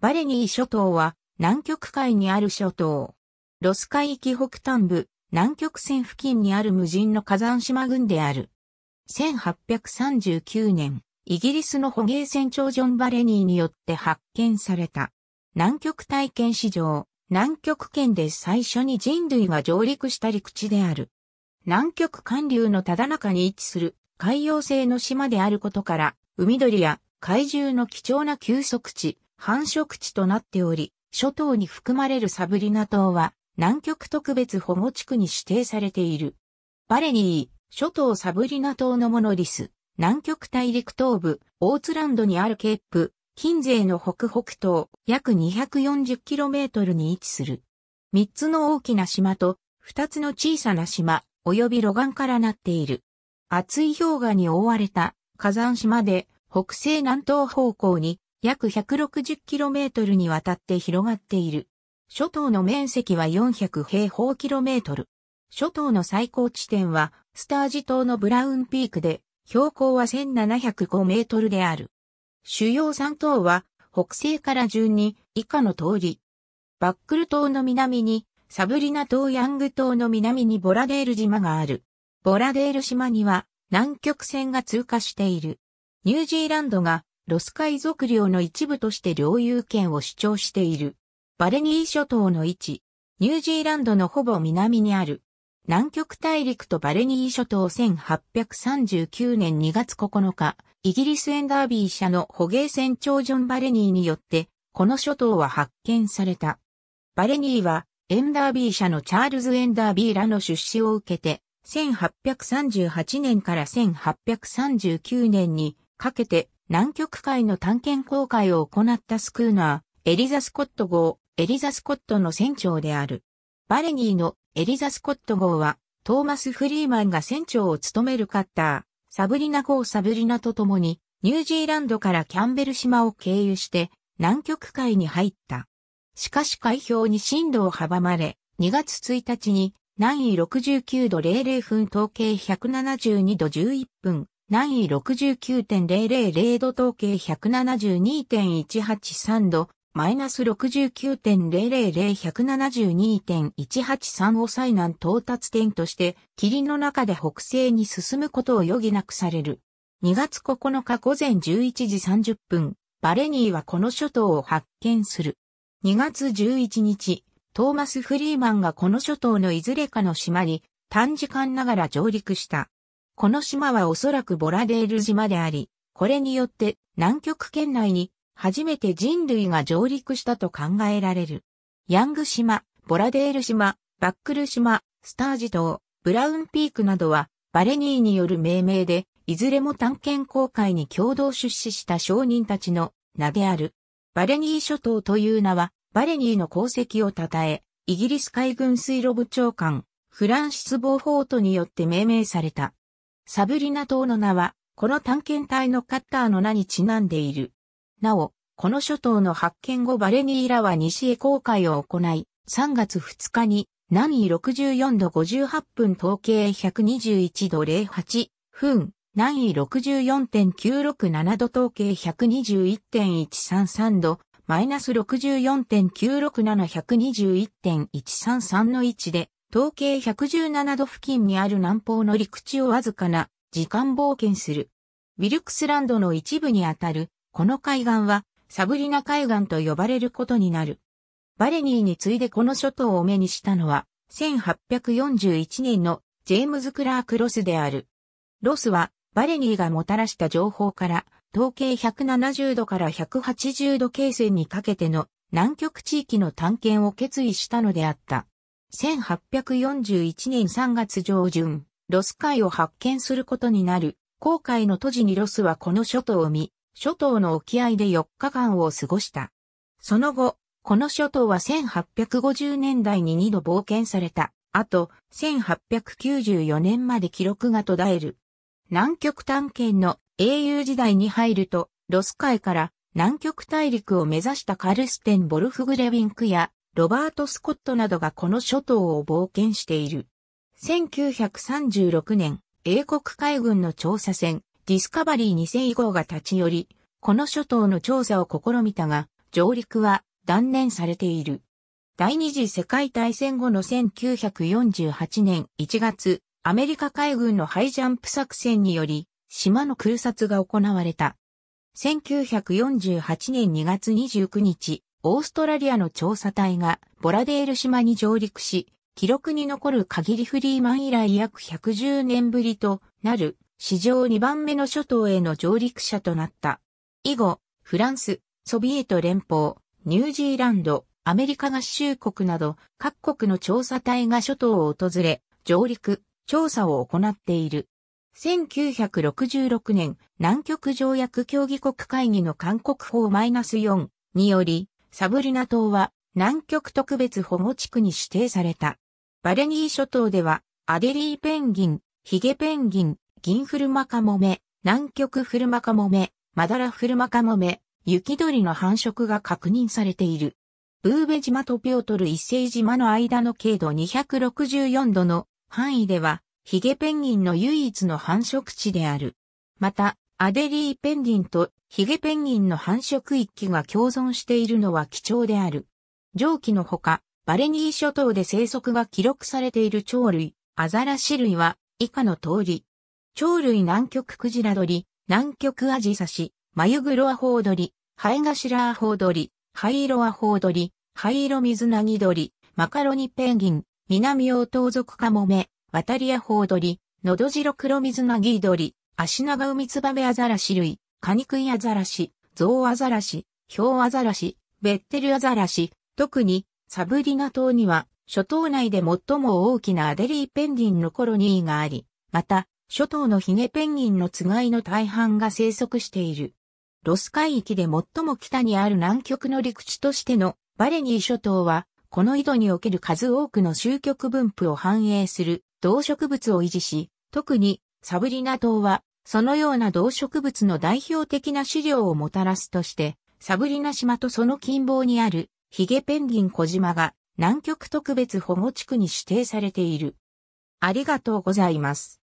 バレニー諸島は南極海にある諸島。ロス海域北端部、南極線付近にある無人の火山島群である。1839年、イギリスの捕鯨船長ジョン・バレニーによって発見された。南極体験史上、南極圏で最初に人類が上陸した陸地である。南極寒流のただ中に位置する海洋性の島であることから、海鳥や海獣の貴重な休息地、繁殖地となっており、諸島に含まれるサブリナ島は南極特別保護地区に指定されている。バレニー、諸島サブリナ島のモノリス、南極大陸東部、オーツランドにあるケープ、近勢の北北東、約 240km に位置する。三つの大きな島と、二つの小さな島、及び路岸からなっている。厚い氷河に覆われた火山島で、北西南東方向に約 160km にわたって広がっている。諸島の面積は400平方キロメートル。諸島の最高地点は、スタージ島のブラウンピークで、標高は1705メートルである。主要3島は、北西から順に以下の通り。バックル島の南に、サブリナ島ヤング島の南にボラデール島がある。ボラデール島には、南極線が通過している。ニュージーランドが、ロス海属領の一部として領有権を主張している。バレニー諸島の位置、ニュージーランドのほぼ南にある。南極大陸とバレニー諸島1839年2月9日、イギリスエンダービー社の捕鯨船長ジョン・バレニーによって、この諸島は発見された。バレニーは、エンダービー社のチャールズ・エンダービーらの出資を受けて、1838年から1839年にかけて南極海の探検航海を行ったスクーナー、エリザ・スコット号、エリザ・スコットの船長である。バレニーのエリザ・スコット号は、トーマス・フリーマンが船長を務めるカッター、サブリナ号サブリナと共に、ニュージーランドからキャンベル島を経由して、南極海に入った。しかし海氷に進路を阻まれ、2月1日に、南緯69度00分統計172度11分、南緯69.000度統計172.183度、マイナス69.000-172.183を最難到達点として、霧の中で北西に進むことを余儀なくされる。2月9日午前11時30分、バレニーはこの諸島を発見する。2月11日、トーマス・フリーマンがこの諸島のいずれかの島に短時間ながら上陸した。この島はおそらくボラデール島であり、これによって南極圏内に初めて人類が上陸したと考えられる。ヤング島、ボラデール島、バックル島、スタージ島、ブラウンピークなどはバレニーによる命名で、いずれも探検航海に共同出資した商人たちの名である。バレニー諸島という名は、バレニーの功績を称え、イギリス海軍水路部長官、フランシス・ボーフォートによって命名された。サブリナ島の名は、この探検隊のカッターの名にちなんでいる。なお、この諸島の発見後バレニーらは西へ航海を行い、3月2日に南緯64度58分統計121度08分、南緯64.967度統計121.133度、マイナス64.967-121.133の位置で、統計117度付近にある南方の陸地をわずかな時間冒険する。ウィルクスランドの一部にあたるこの海岸はサブリナ海岸と呼ばれることになる。バレニーに次いでこの諸島を目にしたのは1841年のジェームズ・クラーク・ロスである。ロスはバレニーがもたらした情報から東経170度から180度経線にかけての南極地域の探検を決意したのであった。1841年3月上旬、ロス海を発見することになる。航海の途時にロスはこの諸島を見、諸島の沖合で4日間を過ごした。その後、この諸島は1850年代に2度望見された。あと、1894年まで記録が途絶える。南極探検の英雄時代に入ると、ロス海から南極大陸を目指したカルステン・ボルフグレヴィンクやロバート・スコットなどがこの諸島を望見している。1936年、英国海軍の調査船ディスカバリー2世号が立ち寄り、この諸島の調査を試みたが、上陸は断念されている。第二次世界大戦後の1948年1月、アメリカ海軍のハイジャンプ作戦により、島の空撮が行われた。1948年2月29日、オーストラリアの調査隊がボラデール島に上陸し、記録に残る限りフリーマン以来約110年ぶりとなる史上2番目の諸島への上陸者となった。以後、フランス、ソビエト連邦、ニュージーランド、アメリカ合衆国など各国の調査隊が諸島を訪れ、上陸、調査を行っている。1966年、南極条約協議国会議の勧告法マイナス -4 により、サブリナ島は南極特別保護地区に指定された。バレニー諸島では、アデリーペンギン、ヒゲペンギン、銀フルマカモメ、南極フルマカモメ、マダラフルマカモメ、雪鳥の繁殖が確認されている。ブーベ島とピョートル一世島の間の経度264度の範囲では、ヒゲペンギンの唯一の繁殖地である。また、アデリーペンギンとヒゲペンギンの繁殖域が共存しているのは貴重である。上記のほか、バレニー諸島で生息が記録されている鳥類、アザラシ類は以下の通り。鳥類南極クジラ鳥、南極アジサシ、マユグロアホウドリ、ハイガシラアホウドリ、ハイロアホウドリ、ハイロミズナギドリ、マカロニペンギン、南オオトウゾクカモメ、渡りアホウドリ、ノドジロクロミズナギドリ、アシナガウミツバメアザラシ類、カニクイアザラシ、ゾウアザラシ、ヒョウアザラシ、ベッテルアザラシ、特にサブリナ島には諸島内で最も大きなアデリーペンギンのコロニーがあり、また諸島のヒゲペンギンのつがいの大半が生息している。ロス海域で最も北にある南極の陸地としてのバレニー諸島は、この井戸における数多くの終局分布を反映する動植物を維持し、特にサブリナ島は、そのような動植物の代表的な資料をもたらすとして、サブリナ島とその近傍にあるヒゲペンギン小島が南極特別保護地区に指定されている。ありがとうございます。